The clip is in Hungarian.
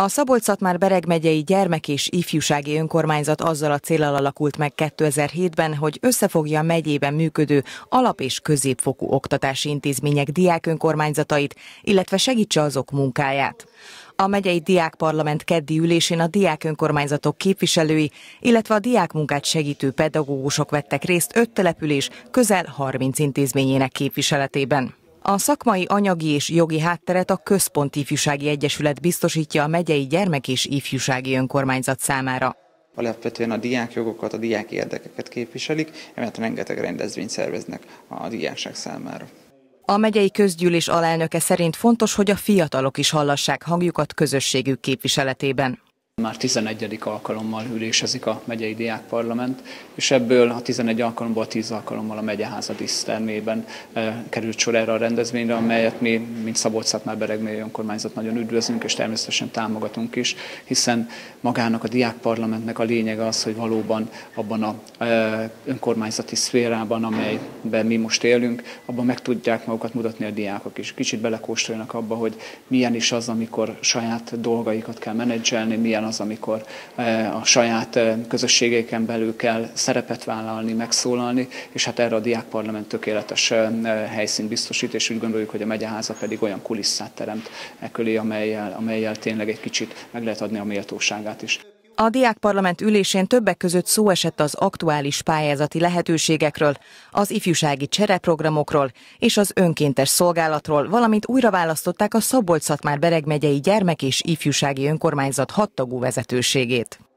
A szabolcs már Bereg megyei gyermek és ifjúsági önkormányzat azzal a célral alakult meg 2007-ben, hogy összefogja a megyében működő alap- és középfokú oktatási intézmények diák önkormányzatait, illetve segítse azok munkáját. A megyei diákparlament keddi ülésén a diák önkormányzatok képviselői, illetve a diákmunkát segítő pedagógusok vettek részt öt település közel 30 intézményének képviseletében. A szakmai, anyagi és jogi hátteret a Központi Ifjúsági Egyesület biztosítja a megyei gyermek és ifjúsági önkormányzat számára. Alapvetően a diákjogokat, a diák érdekeket képviselik, emiatt rengeteg rendezvényt szerveznek a diákság számára. A megyei közgyűlés alelnöke szerint fontos, hogy a fiatalok is hallassák hangjukat közösségük képviseletében. Már 11. alkalommal ülésezik a megyei diákparlament, és ebből a 11 alkalomból 10 alkalommal a megyeháza dísztermében e, került sor erre a rendezvényre, amelyet mi, mint szabolcs már Beregmélyi önkormányzat nagyon üdvözlünk, és természetesen támogatunk is, hiszen magának a diákparlamentnek a lényege az, hogy valóban abban a e, önkormányzati szférában, amelyben mi most élünk, abban meg tudják magukat mutatni a diákok is. Kicsit belekóstoljanak abba, hogy milyen is az, amikor saját dolgaikat kell menedzselni, milyen az, amikor eh, a saját eh, közösségeiken belül kell szerepet vállalni, megszólalni, és hát erre a diákparlament tökéletes eh, helyszín biztosít, és úgy gondoljuk, hogy a megyeháza pedig olyan kulisszát teremt e köré, amelyel, amelyel tényleg egy kicsit meg lehet adni a méltóságát is. A diákparlament ülésén többek között szó esett az aktuális pályázati lehetőségekről, az ifjúsági csereprogramokról és az önkéntes szolgálatról, valamint újra választották a Szabolcs-Szatmár Bereg megyei gyermek és ifjúsági önkormányzat hattagú vezetőségét.